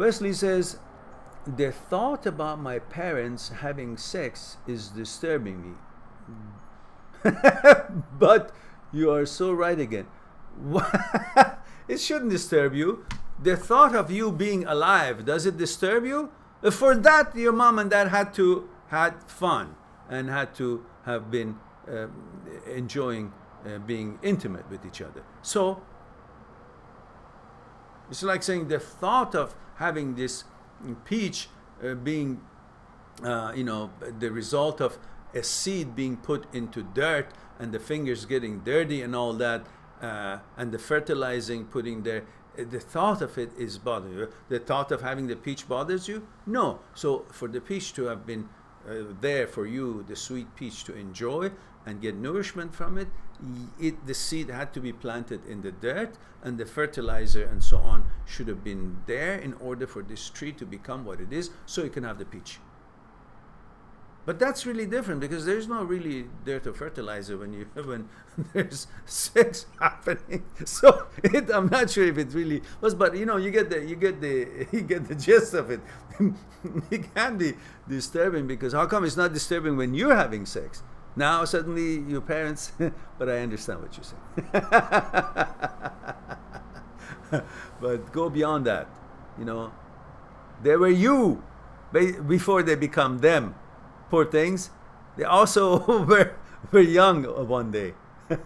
Wesley says, the thought about my parents having sex is disturbing me. but you are so right again. it shouldn't disturb you. The thought of you being alive, does it disturb you? For that, your mom and dad had to had fun and had to have been uh, enjoying uh, being intimate with each other. So it's like saying the thought of having this peach uh, being, uh, you know, the result of a seed being put into dirt and the fingers getting dirty and all that, uh, and the fertilizing putting there. The thought of it is bothering you. The thought of having the peach bothers you? No. So for the peach to have been uh, Uh, there for you, the sweet peach to enjoy and get nourishment from it, it, the seed had to be planted in the dirt and the fertilizer and so on should have been there in order for this tree to become what it is so you can have the peach. But that's really different because there's no really dirt or fertilizer when you when there's sex happening. So it, I'm not sure if it really was, but you know, you get the you get the you get the gist of it. it can be disturbing because how come it's not disturbing when you're having sex? Now suddenly your parents, but I understand what you're saying. but go beyond that. You know, they were you before they become them. Poor things. They also were, were young one day.